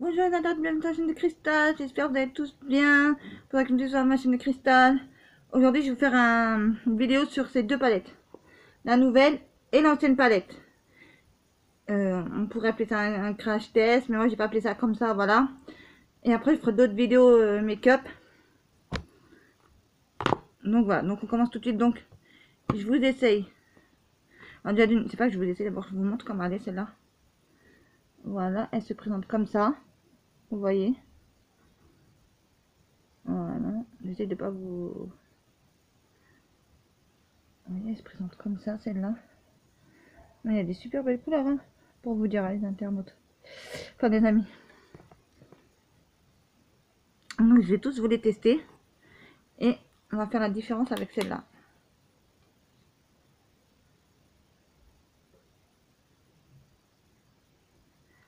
Bonjour les internautes, bienvenue sur la chaîne de Cristal, j'espère que vous allez tous bien, pour vous sur ma chaîne de Cristal. Aujourd'hui je vais vous faire un, une vidéo sur ces deux palettes, la nouvelle et l'ancienne palette. Euh, on pourrait appeler ça un, crash test, mais moi j'ai pas appelé ça comme ça, voilà. Et après je ferai d'autres vidéos euh, make-up. Donc voilà, donc on commence tout de suite, donc je vous essaye. c'est pas que je vous essaye, d'abord je vous montre comment elle est celle-là. Voilà, elle se présente comme ça. Vous voyez Voilà, j'essaie de pas vous... Vous voyez, elle se présente comme ça, celle-là. Mais il y a des super belles couleurs, hein, pour vous dire, les internautes. Enfin, des amis. Donc, je vais tous vous les tester. Et on va faire la différence avec celle-là.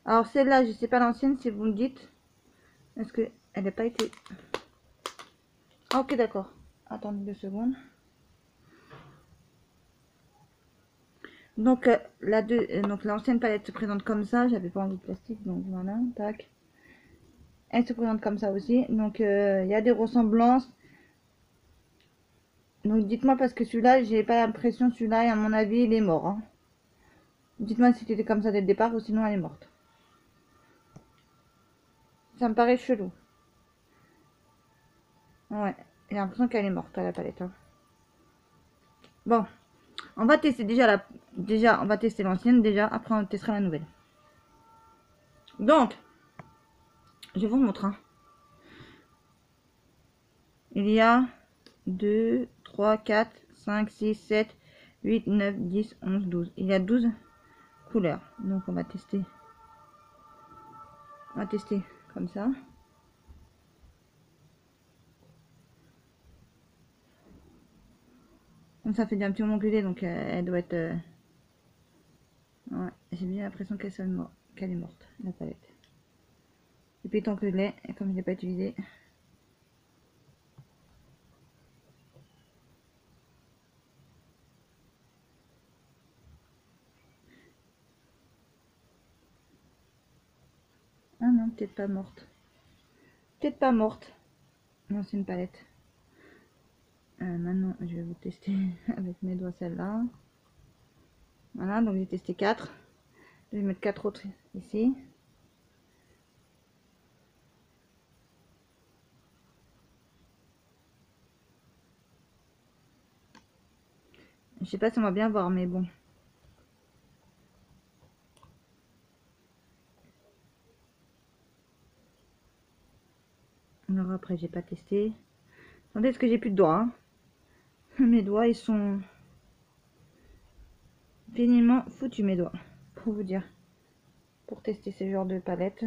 Alors celle-là, je sais pas l'ancienne, si vous me dites. Est-ce que elle n'a pas été... Ah, ok, d'accord. Attendez deux secondes. Donc, euh, la deux, euh, donc l'ancienne palette se présente comme ça. J'avais pas envie de plastique, donc voilà, tac. Elle se présente comme ça aussi. Donc, euh, il y a des ressemblances. Donc, dites-moi parce que celui-là, j'ai pas l'impression, celui-là, à mon avis, il est mort. Hein. Dites-moi si c'était comme ça dès le départ ou sinon elle est morte. Me paraît chelou. Ouais, j'ai l'impression qu'elle est morte à la palette. Hein. Bon, on va tester déjà la, déjà on va tester l'ancienne déjà. Après on testera la nouvelle. Donc, je vous montre. Hein. Il y a 2, 3, 4, 5, 6, 7, 8, 9, 10, 11, 12. Il y a 12 couleurs. Donc on va tester. On va tester comme ça. ça fait bien un petit moment que je donc euh, elle doit être... Euh, ouais, j'ai bien l'impression qu'elle qu'elle est morte, la palette. Et puis tant que je l'ai, comme je l'ai pas utilisé, Ah non, peut-être pas morte. Peut-être pas morte. Non, c'est une palette. Euh, maintenant, je vais vous tester avec mes doigts celle-là. Voilà, donc j'ai testé 4. Je vais mettre 4 autres ici. Je sais pas si on va bien voir, mais bon. Alors après, j'ai pas testé. Attendez, est-ce que j'ai plus de doigts hein Mes doigts, ils sont finiment foutus, mes doigts. Pour vous dire. Pour tester ce genre de palette.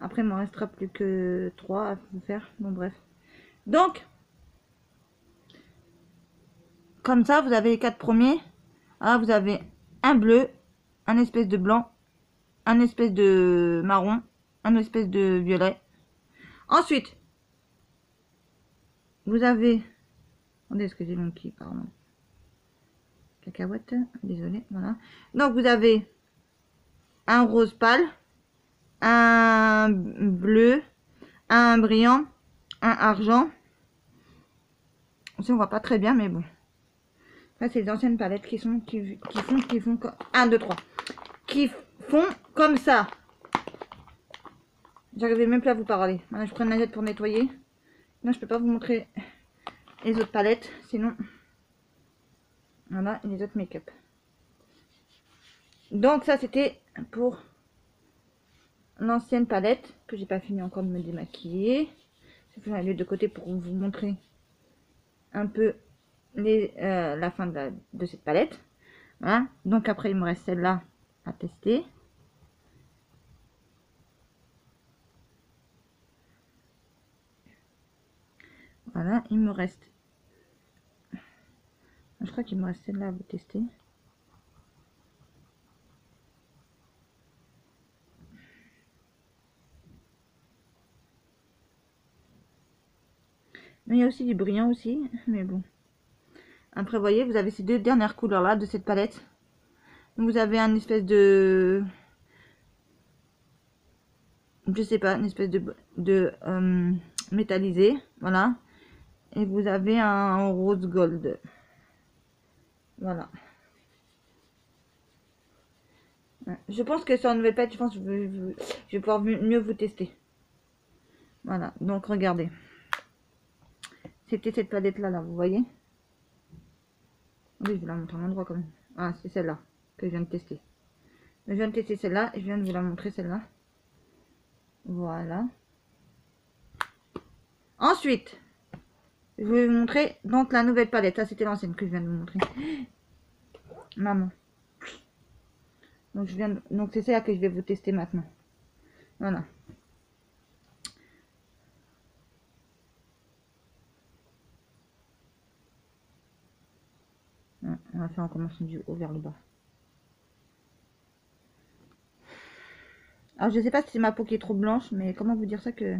Après, il m'en restera plus que 3 à vous faire. Bon, bref. Donc, comme ça, vous avez les quatre premiers. Ah, vous avez un bleu, un espèce de blanc, un espèce de marron, un espèce de violet, Ensuite, vous avez... Attendez, est-ce que j'ai mon qui Pardon. Cacahuète, désolé, voilà. Donc, vous avez un rose pâle, un bleu, un brillant, un argent. on voit pas très bien, mais bon. Ça, c'est les anciennes palettes qui sont qui, qui font qui font 1, 2, 3. Qui font comme ça. J'arrivais même plus à vous parler. Je prends une nagette pour nettoyer. Non, je peux pas vous montrer les autres palettes, sinon... Voilà, les autres make-up. Donc ça, c'était pour l'ancienne palette, que j'ai pas fini encore de me démaquiller. Je vais aller de côté pour vous montrer un peu euh, la fin de, de cette palette. Voilà. Donc après, il me reste celle-là à tester. Voilà, il me reste. Je crois qu'il me reste celle-là à vous tester. Mais il y a aussi du brillant aussi, mais bon. Après, vous voyez, vous avez ces deux dernières couleurs-là de cette palette. Vous avez un espèce de... je sais pas, une espèce de, de euh, métallisé, voilà. Et vous avez un rose gold. Voilà. Je pense que sur une nouvelle palette, je pense que je vais, pouvoir mieux vous tester. Voilà, donc regardez. C'était cette palette là, là, vous voyez? Oui, je vais la montrer à l'endroit quand même. Ah, c'est celle-là que je viens de tester. Je viens de tester celle-là et je viens de vous la montrer celle-là. Voilà. Ensuite, je vais vous montrer donc la nouvelle palette. Ça, c'était l'ancienne que je viens de vous montrer. Maman. Donc, je viens donc c'est ça que je vais vous tester maintenant. Voilà. On va faire en commençant du haut vers le bas. Alors, je sais pas si c'est ma peau qui est trop blanche, mais comment vous dire ça que...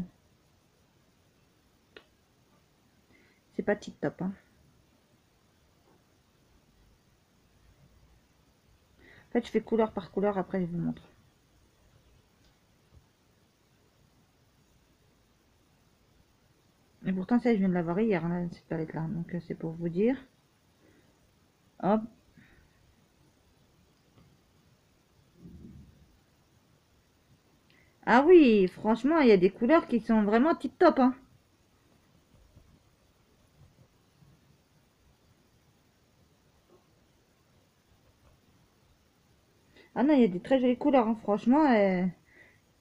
C'est pas tip top, hein. En fait, je fais couleur par couleur, après je vous montre. Et pourtant, ça, je viens de l'avoir hier, là, cette palette-là. Donc, euh, c'est pour vous dire. Hop. Ah oui, franchement, il y a des couleurs qui sont vraiment tip top. Hein. Ah non, il y a des très jolies couleurs, hein. franchement. Euh,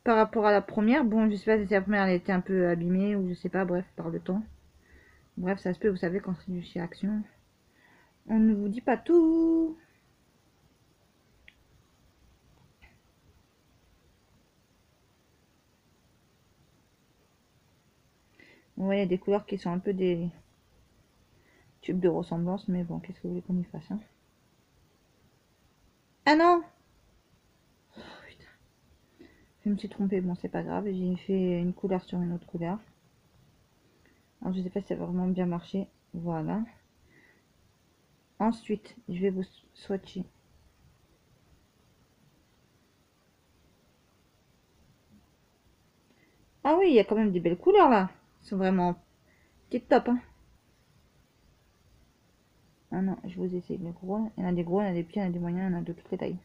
par rapport à la première, bon, je sais pas si la première elle était un peu abîmée ou je sais pas, bref, par le temps. Bref, ça se peut, vous savez, quand c'est du chez Action. On ne vous dit pas tout. Vous voyez des couleurs qui sont un peu des tubes de ressemblance, mais bon, qu'est-ce que vous voulez qu'on y fasse hein? Ah non Je me suis trompée, bon c'est pas grave, j'ai fait une couleur sur une autre couleur. Alors je sais pas si ça va vraiment bien marcher. Voilà. Ensuite, je vais vous swatcher. Ah oui, il y a quand même des belles couleurs là. Ils sont vraiment tip top. Hein. Ah non, je vous essaye les gros. Il y en a des gros, il y en a des petits, il y en a des moyens, il y en a de toutes les tailles.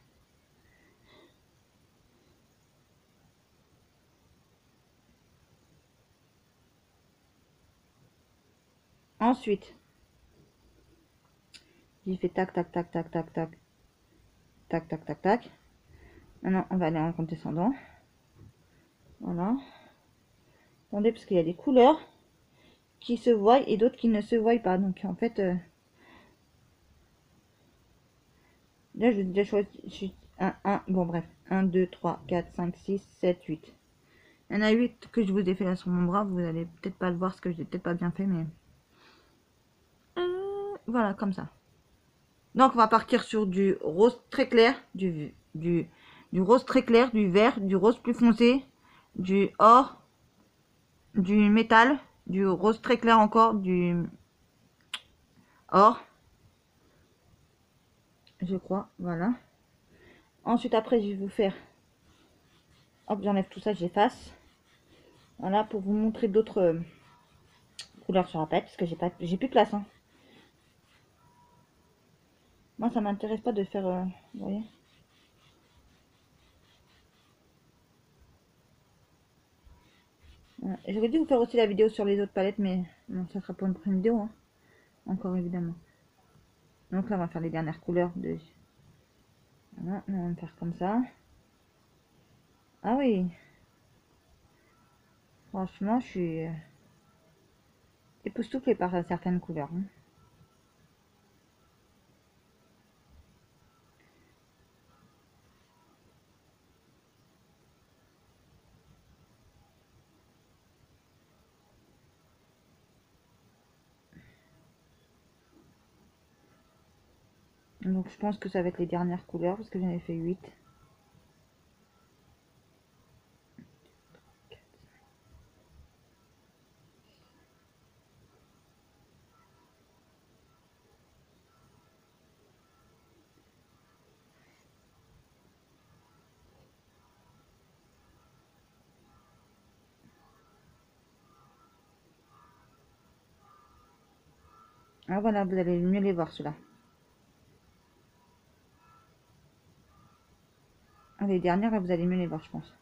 Ensuite, j'ai fait tac, tac, tac, tac, tac, tac, tac, tac, tac, tac. Maintenant, on va aller en compte descendant. Voilà. Attendez, parce qu'il y a des couleurs qui se voient et d'autres qui ne se voient pas. Donc, en fait, euh, là, je déjà choisi 1, 1, bon, bref, 1, 2, 3, 4, 5, 6, 7, 8. Il y en a 8 que je vous ai fait là sur mon bras. Vous allez peut-être pas le voir, ce que je n'ai peut-être pas bien fait, mais... Voilà, comme ça. Donc, on va partir sur du rose très clair, du rose très clair, du vert, du rose plus foncé, du or, du métal, du rose très clair encore, du or. Je crois, voilà. Ensuite, après, je vais vous faire... Hop, j'enlève tout ça, j'efface. Voilà, pour vous montrer d'autres euh, couleurs sur la palette, parce que j'ai pas, j'ai plus de place. Hein. Moi, ça m'intéresse pas de faire... Euh, vous voyez J'aurais dû vous faire aussi la vidéo sur les autres palettes, mais non, ça sera pour une prochaine vidéo. Hein. Encore évidemment. Donc là, on va faire les dernières couleurs de... Voilà, on va faire comme ça. Ah oui. Franchement, je suis euh, époustouflée par certaines couleurs. Hein. Donc je pense que ça va être les dernières couleurs parce que j'en ai fait 8. Ah voilà, vous allez mieux les voir ceux-là. Les dernières, là, vous allez mieux les voir, je pense.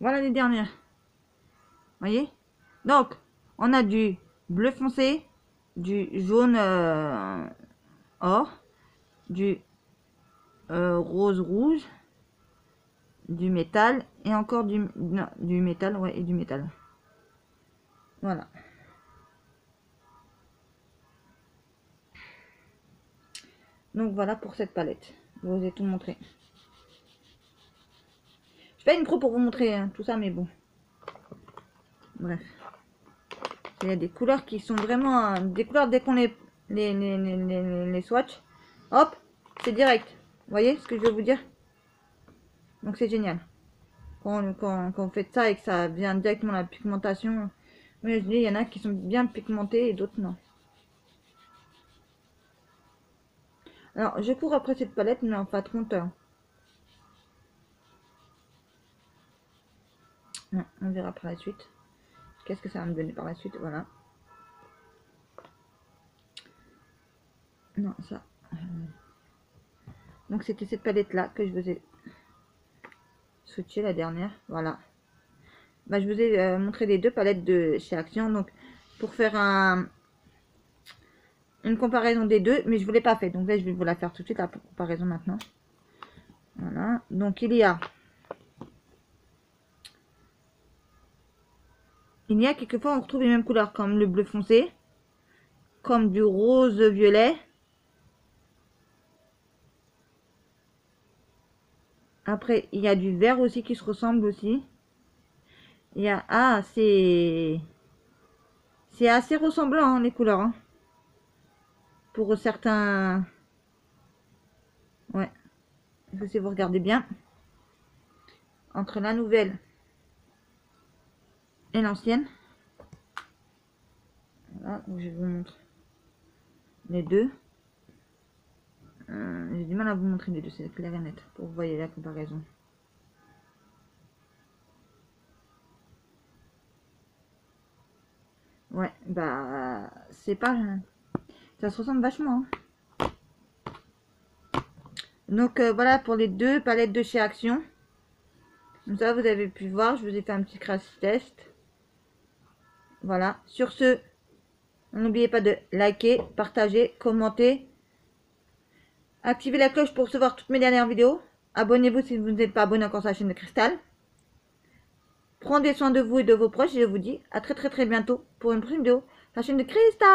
Voilà les dernières. Voyez? Donc, on a du bleu foncé, du jaune euh, or, du euh, rose rouge, du métal et encore du, du métal, ouais, et du métal. Voilà. Donc voilà pour cette palette. Je vous ai tout montré. Je fais une pro pour vous montrer hein, tout ça, mais bon. Bref. Il y a des couleurs qui sont vraiment... Euh, des couleurs, dès qu'on les, les, les, swatch, hop, c'est direct. Vous voyez ce que je veux vous dire? Donc c'est génial. Quand, quand, quand, on fait ça et que ça vient directement la pigmentation, mais je dis, il y en a qui sont bien pigmentés et d'autres non. Alors, je cours après cette palette, mais en fin on verra par la suite. Qu'est-ce que ça va me donner par la suite Voilà. Non, ça. Donc c'était cette palette là que je vous ai switché la dernière. Voilà. Bah, je vous ai euh, montré les deux palettes de chez Action. Donc pour faire un, une comparaison des deux, mais je ne vous l'ai pas fait. Donc là je vais vous la faire tout de suite la comparaison maintenant. Voilà. Donc il y a Il y a quelquefois, on retrouve les mêmes couleurs comme le bleu foncé, comme du rose violet. Après, il y a du vert aussi qui se ressemble aussi. Il y a... Ah, c'est... C'est assez ressemblant, hein, les couleurs. Hein. Pour certains... Ouais. Si vous regardez bien. Entre la nouvelle et l'ancienne. Voilà, je vous montre les deux. Euh, j'ai du mal à vous montrer les deux, c'est clair et net pour vous voyez la comparaison. Ouais, bah c'est pas... Ça se ressemble vachement. Hein. Donc euh, voilà pour les deux palettes de chez Action. Comme ça vous avez pu voir, je vous ai fait un petit crash test. Voilà. Sur ce, n'oubliez pas de liker, partager, commenter. Activez la cloche pour recevoir toutes mes dernières vidéos. Abonnez-vous si vous n'êtes pas abonné encore à la chaîne de Cristal. Prenez soin de vous et de vos proches je vous dis à très très très bientôt pour une prochaine vidéo. La chaîne de Cristal